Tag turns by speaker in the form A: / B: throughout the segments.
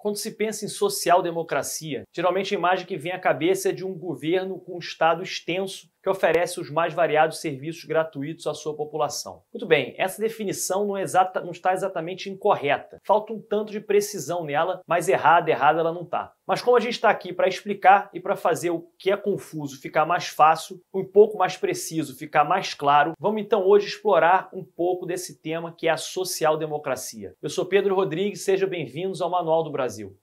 A: Quando se pensa em social-democracia, geralmente a imagem que vem à cabeça é de um governo com um Estado extenso que oferece os mais variados serviços gratuitos à sua população. Muito bem, essa definição não, é exata, não, está exatamente incorreta. Falta um tanto de precisão nela, mas errada, errada ela não está. Mas como a gente está aqui para explicar e para fazer o que é confuso ficar mais fácil, um pouco mais preciso, ficar mais claro, vamos então hoje explorar um pouco desse tema que é a social-democracia. Eu sou Pedro Rodrigues, sejam bem-vindos ao Manual do Brasil.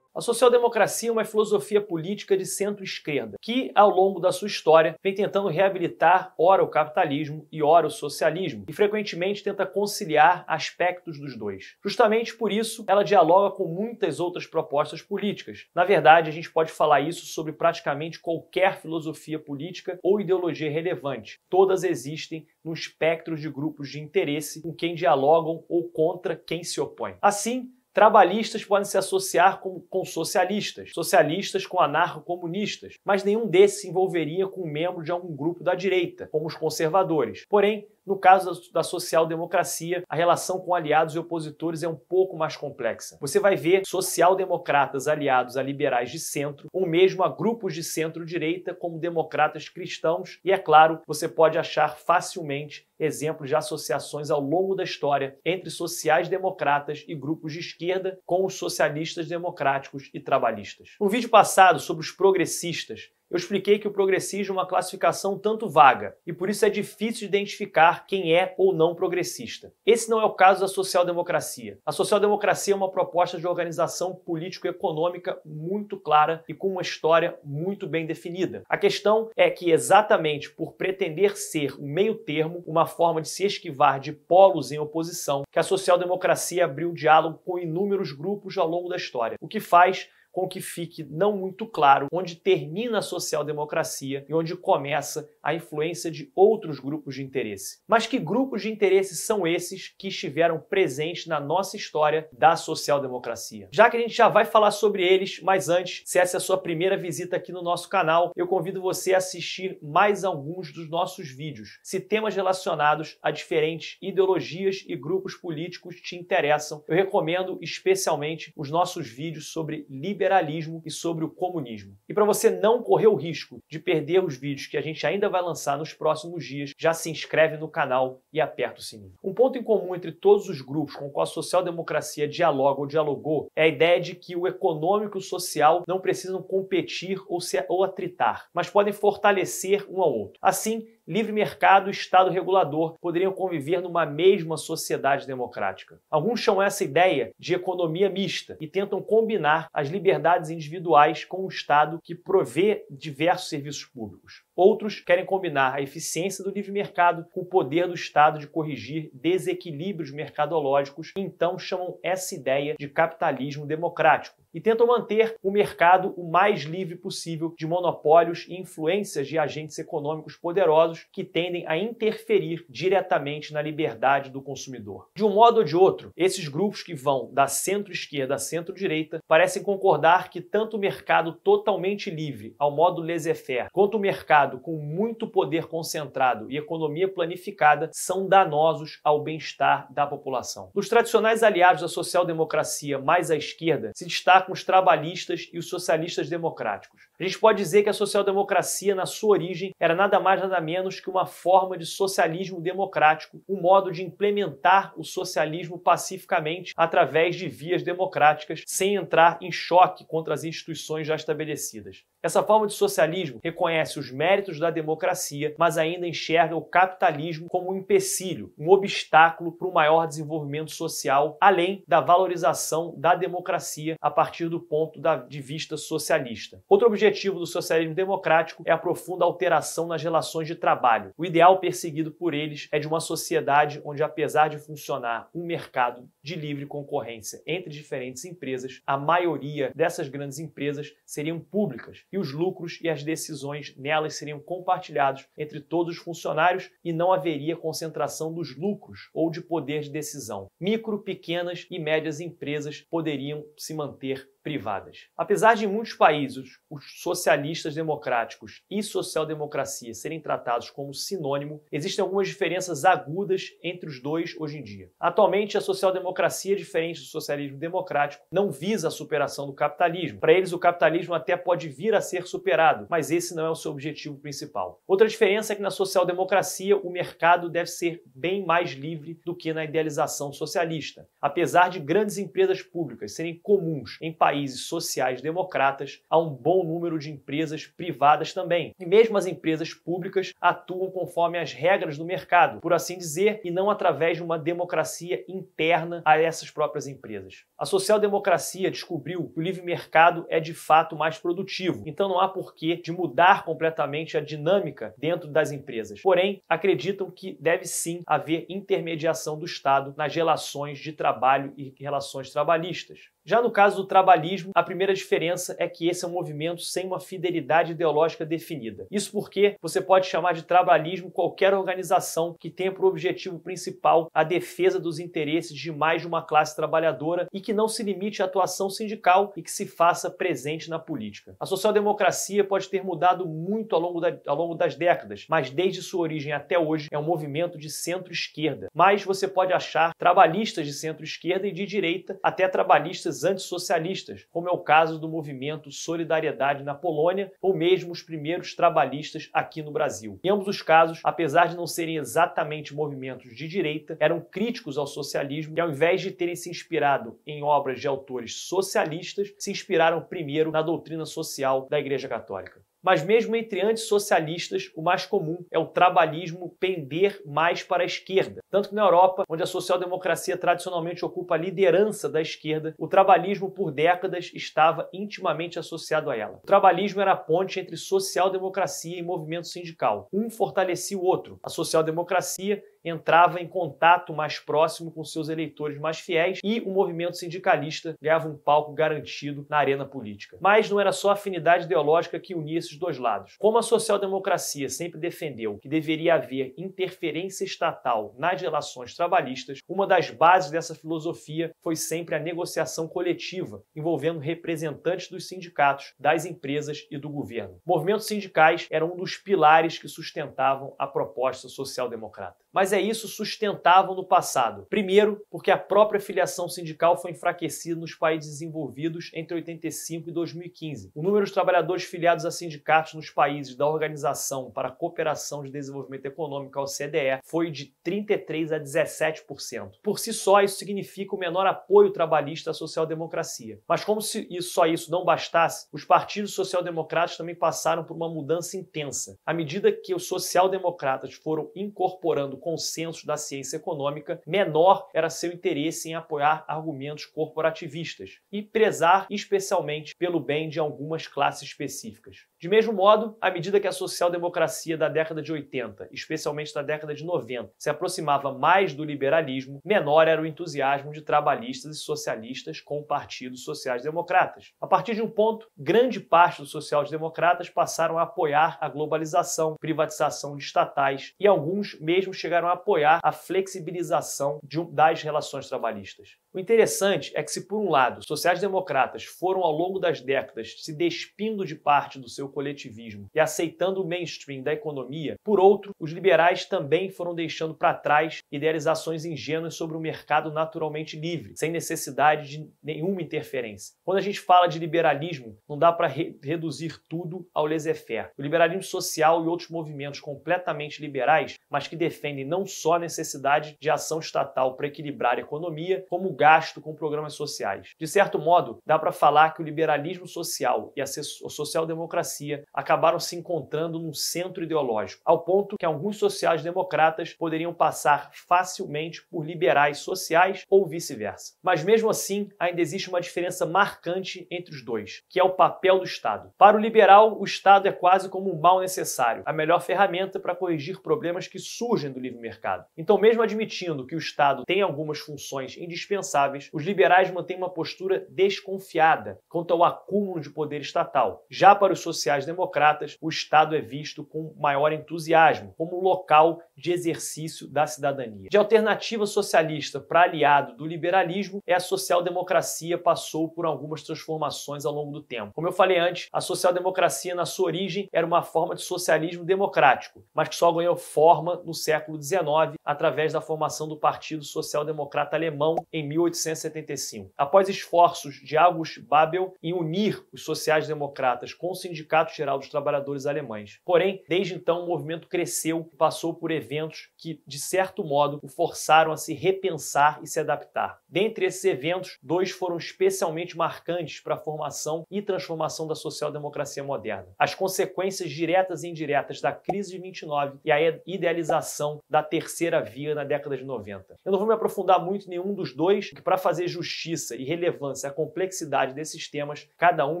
A: A social-democracia é uma filosofia política de centro-esquerda, que, ao longo da sua história, vem tentando reabilitar ora o capitalismo e ora o socialismo, e frequentemente tenta conciliar aspectos dos dois. Justamente por isso, ela dialoga com muitas outras propostas políticas. Na verdade, a gente pode falar isso sobre praticamente qualquer filosofia política ou ideologia relevante. Todas existem no espectro de grupos de interesse com quem dialogam ou contra quem se opõe. Assim, Trabalhistas podem se associar com, com socialistas, socialistas com anarco-comunistas, mas nenhum desses se envolveria com um membro de algum grupo da direita, como os conservadores. Porém, no caso da social-democracia, a relação com aliados e opositores é um pouco mais complexa. Você vai ver social-democratas aliados a liberais de centro, ou mesmo a grupos de centro-direita, como democratas cristãos, e é claro, você pode achar facilmente exemplos de associações ao longo da história entre sociais-democratas e grupos de esquerda com os socialistas democráticos e trabalhistas. No vídeo passado sobre os progressistas, eu expliquei que o progressismo é uma classificação tanto vaga e por isso é difícil de identificar quem é ou não progressista. Esse não é o caso da social-democracia. A social-democracia é uma proposta de organização político-econômica muito clara e com uma história muito bem definida. A questão é que, exatamente por pretender ser um meio-termo, uma forma de se esquivar de polos em oposição, que a social-democracia abriu diálogo com inúmeros grupos ao longo da história, o que faz com que fique não muito claro onde termina a social-democracia e onde começa a influência de outros grupos de interesse. Mas que grupos de interesse são esses que estiveram presentes na nossa história da social-democracia? Já que a gente já vai falar sobre eles, mas antes, se essa é a sua primeira visita aqui no nosso canal, eu convido você a assistir mais alguns dos nossos vídeos. Se temas relacionados a diferentes ideologias e grupos políticos te interessam, eu recomendo especialmente os nossos vídeos sobre liberdade liberalismo e sobre o comunismo. E para você não correr o risco de perder os vídeos que a gente ainda vai lançar nos próximos dias, já se inscreve no canal e aperta o sininho. Um ponto em comum entre todos os grupos com qual a social-democracia dialoga ou dialogou é a ideia de que o econômico e o social não precisam competir ou, se, ou atritar, mas podem fortalecer um ao outro. Assim, livre mercado e Estado regulador poderiam conviver numa mesma sociedade democrática. Alguns chamam essa ideia de economia mista e tentam combinar as liberdades individuais com o Estado que provê diversos serviços públicos. Outros querem combinar a eficiência do livre mercado com o poder do Estado de corrigir desequilíbrios mercadológicos e então chamam essa ideia de capitalismo democrático e tentam manter o mercado o mais livre possível de monopólios e influências de agentes econômicos poderosos que tendem a interferir diretamente na liberdade do consumidor. De um modo ou de outro, esses grupos que vão da centro-esquerda à centro-direita parecem concordar que tanto o mercado totalmente livre, ao modo laissez-faire, quanto o mercado Estado com muito poder concentrado e economia planificada são danosos ao bem-estar da população. Dos tradicionais aliados da social-democracia mais à esquerda se destacam os trabalhistas e os socialistas democráticos. A gente pode dizer que a social-democracia, na sua origem, era nada mais nada menos que uma forma de socialismo democrático, um modo de implementar o socialismo pacificamente através de vias democráticas, sem entrar em choque contra as instituições já estabelecidas. Essa forma de socialismo reconhece os méritos da democracia, mas ainda enxerga o capitalismo como um empecilho, um obstáculo para o maior desenvolvimento social, além da valorização da democracia a partir do ponto de vista socialista. Outro objetivo do socialismo democrático é a profunda alteração nas relações de trabalho. O ideal perseguido por eles é de uma sociedade onde, apesar de funcionar um mercado de livre concorrência entre diferentes empresas, a maioria dessas grandes empresas seriam públicas e os lucros e as decisões nelas seriam compartilhados entre todos os funcionários e não haveria concentração dos lucros ou de poder de decisão. Micro, pequenas e médias empresas poderiam se manter privadas. Apesar de em muitos países os socialistas democráticos e social-democracia serem tratados como sinônimo, existem algumas diferenças agudas entre os dois hoje em dia. Atualmente, a social-democracia, diferente do socialismo democrático, não visa a superação do capitalismo. Para eles, o capitalismo até pode vir a ser superado, mas esse não é o seu objetivo principal. Outra diferença é que na social-democracia o mercado deve ser bem mais livre do que na idealização socialista. Apesar de grandes empresas públicas serem comuns em países sociais democratas, há um bom número de empresas privadas também. E mesmo as empresas públicas atuam conforme as regras do mercado, por assim dizer, e não através de uma democracia interna a essas próprias empresas. A social-democracia descobriu que o livre mercado é de fato mais produtivo, então não há porquê de mudar completamente a dinâmica dentro das empresas. Porém, acreditam que deve sim haver intermediação do Estado nas relações de trabalho e relações trabalhistas. Já no caso do trabalhismo, a primeira diferença é que esse é um movimento sem uma fidelidade ideológica definida. Isso porque você pode chamar de trabalhismo qualquer organização que tenha por objetivo principal a defesa dos interesses de mais de uma classe trabalhadora e que não se limite à atuação sindical e que se faça presente na política. A social-democracia pode ter mudado muito ao longo, da, ao longo das décadas, mas desde sua origem até hoje é um movimento de centro-esquerda. Mas você pode achar trabalhistas de centro-esquerda e de direita, até trabalhistas antissocialistas, como é o caso do movimento Solidariedade na Polônia ou mesmo os primeiros trabalhistas aqui no Brasil. Em ambos os casos, apesar de não serem exatamente movimentos de direita, eram críticos ao socialismo e ao invés de terem se inspirado em obras de autores socialistas, se inspiraram primeiro na doutrina social da Igreja Católica. Mas mesmo entre antissocialistas, o mais comum é o trabalhismo pender mais para a esquerda. Tanto que na Europa, onde a social-democracia tradicionalmente ocupa a liderança da esquerda, o trabalhismo por décadas estava intimamente associado a ela. O trabalhismo era a ponte entre social-democracia e movimento sindical. Um fortalecia o outro. A social-democracia entrava em contato mais próximo com seus eleitores mais fiéis e o movimento sindicalista ganhava um palco garantido na arena política. Mas não era só a afinidade ideológica que unia esses dois lados. Como a social-democracia sempre defendeu que deveria haver interferência estatal nas relações trabalhistas, uma das bases dessa filosofia foi sempre a negociação coletiva, envolvendo representantes dos sindicatos, das empresas e do governo. Movimentos sindicais eram um dos pilares que sustentavam a proposta social-democrata. Mas é isso sustentavam no passado. Primeiro, porque a própria filiação sindical foi enfraquecida nos países desenvolvidos entre 85 e 2015. O número de trabalhadores filiados a sindicatos nos países da Organização para a Cooperação de Desenvolvimento Econômico, a OCDE, foi de 33 a 17%. Por si só, isso significa o menor apoio trabalhista à social-democracia. Mas como se isso, só isso não bastasse, os partidos social-democratas também passaram por uma mudança intensa. À medida que os social-democratas foram incorporando consensos da ciência econômica, menor era seu interesse em apoiar argumentos corporativistas e prezar especialmente pelo bem de algumas classes específicas. De mesmo modo, à medida que a social-democracia da década de 80, especialmente da década de 90, se aproximava mais do liberalismo, menor era o entusiasmo de trabalhistas e socialistas com partidos sociais-democratas. A partir de um ponto, grande parte dos sociais-democratas passaram a apoiar a globalização, privatização de estatais e alguns mesmo chegaram a apoiar a flexibilização de, das relações trabalhistas. O interessante é que, se por um lado, sociais-democratas foram ao longo das décadas se despindo de parte do seu coletivismo e aceitando o mainstream da economia, por outro, os liberais também foram deixando para trás idealizações ingênuas sobre o mercado naturalmente livre, sem necessidade de nenhuma interferência. Quando a gente fala de liberalismo, não dá para re reduzir tudo ao laissez-faire. O liberalismo social e outros movimentos completamente liberais, mas que defendem não só a necessidade de ação estatal para equilibrar a economia, como o gasto com programas sociais. De certo modo, dá para falar que o liberalismo social e a social-democracia acabaram se encontrando num centro ideológico, ao ponto que alguns sociais-democratas poderiam passar facilmente por liberais sociais ou vice-versa. Mas mesmo assim, ainda existe uma diferença marcante entre os dois, que é o papel do Estado. Para o liberal, o Estado é quase como um mal necessário, a melhor ferramenta para corrigir problemas que surgem do livre mercado. Então, mesmo admitindo que o Estado tem algumas funções indispensáveis, os liberais mantêm uma postura desconfiada quanto ao acúmulo de poder estatal. Já para os sociais-democratas, o Estado é visto com maior entusiasmo, como local de exercício da cidadania. De alternativa socialista para aliado do liberalismo, é a social-democracia passou por algumas transformações ao longo do tempo. Como eu falei antes, a social-democracia, na sua origem, era uma forma de socialismo democrático, mas que só ganhou forma no século XIX através da formação do Partido Social Democrata Alemão em 1875. Após esforços de August Babel em unir os sociais-democratas com o Sindicato Geral dos Trabalhadores Alemães. Porém, desde então o movimento cresceu e passou por eventos que, de certo modo, o forçaram a se repensar e se adaptar. Dentre esses eventos, dois foram especialmente marcantes para a formação e transformação da social-democracia moderna. As consequências diretas e indiretas da crise de 29 e a idealização da terceira via na década de 90. Eu não vou me aprofundar muito em nenhum dos dois, que para fazer justiça e relevância à complexidade desses temas, cada um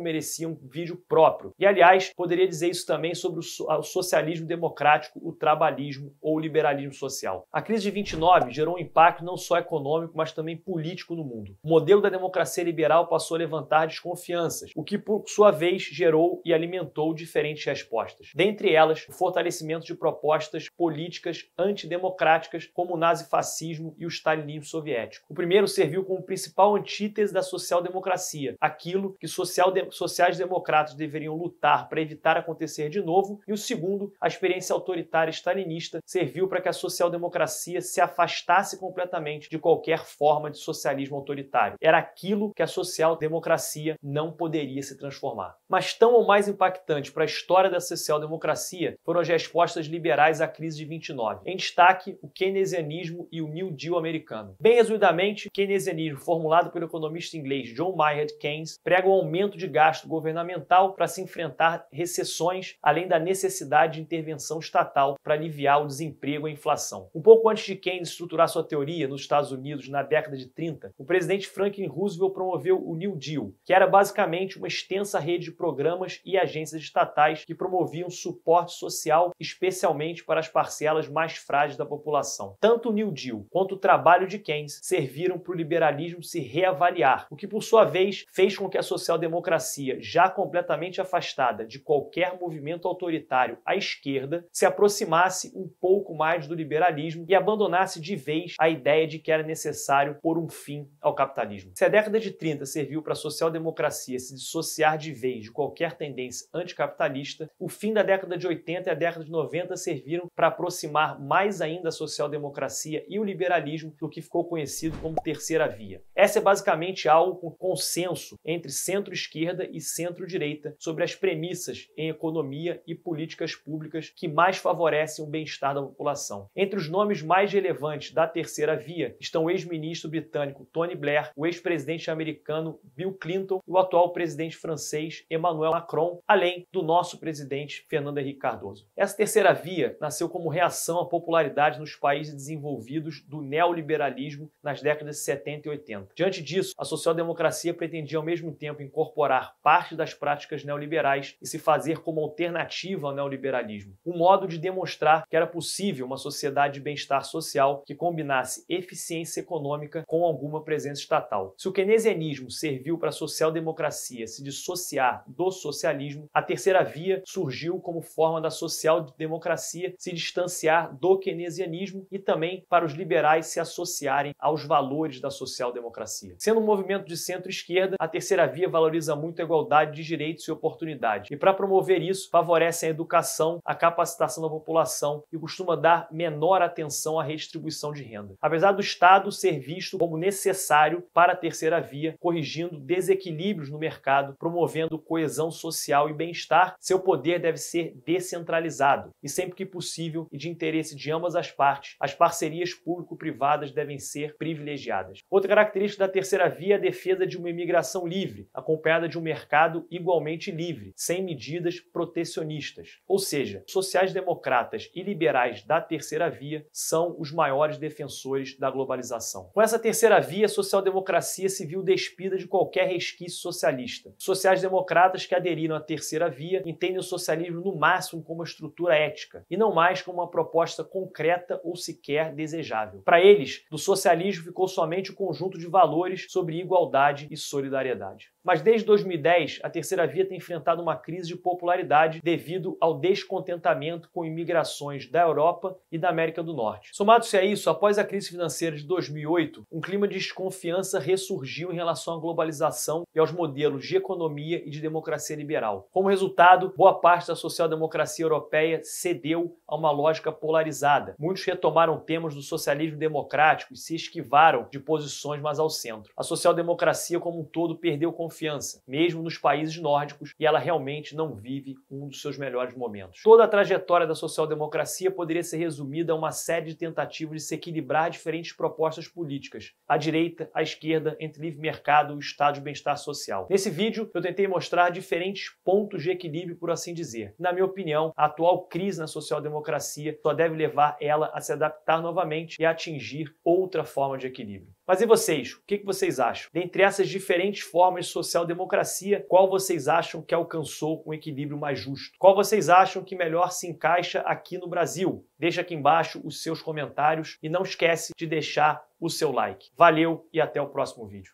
A: merecia um vídeo próprio. E aliás, poderia dizer isso também sobre o socialismo democrático, o trabalhismo ou o liberalismo social. A crise de 29 gerou um impacto não só econômico, mas também político no mundo. O modelo da democracia liberal passou a levantar desconfianças, o que por sua vez gerou e alimentou diferentes respostas. Dentre elas, o fortalecimento de propostas políticas antidemocráticas como o nazifascismo e o stalinismo soviético. O primeiro serviu como principal antítese da social-democracia, aquilo que sociais-democratas deveriam lutar para evitar acontecer de novo, e o segundo, a experiência autoritária stalinista, serviu para que a social-democracia se afastasse completamente de qualquer forma de socialismo autoritário. Era aquilo que a social-democracia não poderia se transformar. Mas tão ou mais impactante para a história da social-democracia foram as respostas liberais à crise de 29. Em destaque, o keynesianismo e o New Deal americano. Bem resumidamente, o keynesianismo, formulado pelo economista inglês John Maynard Keynes, prega o um aumento de gasto governamental para se enfrentar recessões, além da necessidade de intervenção estatal para aliviar o desemprego e a inflação. Um pouco antes de Keynes estruturar sua teoria nos Estados Unidos na década de 30, o presidente Franklin Roosevelt promoveu o New Deal, que era basicamente uma extensa rede de programas e agências estatais que promoviam suporte social, especialmente para as parcelas mais frágeis da população. Tanto o New Deal quanto o trabalho de Keynes serviram para o liberalismo se reavaliar, o que por sua vez fez com que a social-democracia, já completamente afastada de qualquer movimento autoritário à esquerda, se aproximasse um pouco mais do liberalismo e abandonasse de vez a ideia de que era necessário pôr um fim ao capitalismo. Se a década de 30 serviu para a social-democracia se dissociar de vez de qualquer tendência anticapitalista, o fim da década de 80 e a década de 90 serviram para aproximar mais ainda a social-democracia e o liberalismo do que ficou conhecido como terceira via. Essa é basicamente algo com consenso entre centro-esquerda e centro-direita sobre as premissas em economia e políticas públicas que mais favorecem o bem-estar da população. Entre os nomes mais relevantes da terceira via estão o ex-ministro britânico Tony Blair, o ex-presidente americano Bill Clinton e o atual presidente francês Emmanuel Macron, além do nosso presidente Fernando Henrique Cardoso. Essa terceira via nasceu como reação à popularidade nos países desenvolvidos do neoliberalismo nas décadas de 70 e 80. Diante disso, a social-democracia pretendia ao mesmo tempo incorporar parte das práticas neoliberais e se fazer como alternativa ao neoliberalismo, um modo de demonstrar que era possível uma sociedade de bem-estar social que combinasse eficiência econômica com alguma presença estatal. Se o keynesianismo serviu para a social-democracia se dissociar do socialismo, a terceira via surgiu como forma da social-democracia se distanciar do keynesianismo e também para os liberais se associarem aos valores da social-democracia. Sendo um movimento de centro-esquerda, a terceira via valoriza muito a igualdade de direitos e oportunidades. E para promover isso, favorece a educação, a capacitação da população e costuma dar menor atenção à redistribuição de renda. Apesar do Estado ser visto como necessário para a terceira via, corrigindo desequilíbrios no mercado, promovendo coesão social e bem-estar, seu poder deve ser descentralizado e sempre que possível e de interesse de ambas as partes, as parcerias público-privadas devem ser privilegiadas. Outra característica da terceira via é a defesa de uma imigração livre, acompanhada de um mercado igualmente livre, sem medidas protecionistas. Ou seja, sociais-democratas e liberais da terceira via são os maiores defensores da globalização. Com essa terceira via, a social-democracia se viu despida de qualquer resquício socialista. Sociais-democratas que aderiram à terceira via entendem o socialismo no máximo como uma estrutura ética e não mais como uma proposta concreta ou sequer desejável. Para eles, do socialismo ficou somente o conjunto de valores sobre igualdade e solidariedade. Mas desde 2010, a terceira via tem enfrentado uma crise de popularidade devido ao descontentamento com imigrações da Europa e da América do Norte. Somado-se a isso, após a crise financeira de 2008, um clima de desconfiança ressurgiu em relação à globalização e aos modelos de economia e de democracia liberal. Como resultado, boa parte da social-democracia europeia cedeu a uma lógica polarizada. Muitos retomaram temas do socialismo democrático e se esquivaram de posições mais ao centro. A social-democracia como um todo perdeu confiança mesmo nos países nórdicos, e ela realmente não vive um dos seus melhores momentos. Toda a trajetória da social-democracia poderia ser resumida a uma série de tentativas de se equilibrar diferentes propostas políticas, à direita, à esquerda, entre livre mercado e o estado de bem-estar social. Nesse vídeo, eu tentei mostrar diferentes pontos de equilíbrio, por assim dizer. Na minha opinião, a atual crise na social-democracia só deve levar ela a se adaptar novamente e atingir outra forma de equilíbrio. Mas e vocês? O que vocês acham? Dentre essas diferentes formas de social-democracia, qual vocês acham que alcançou um equilíbrio mais justo? Qual vocês acham que melhor se encaixa aqui no Brasil? Deixa aqui embaixo os seus comentários e não esquece de deixar o seu like. Valeu e até o próximo vídeo.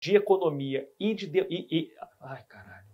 A: De economia e de... E, e... Ai, caralho.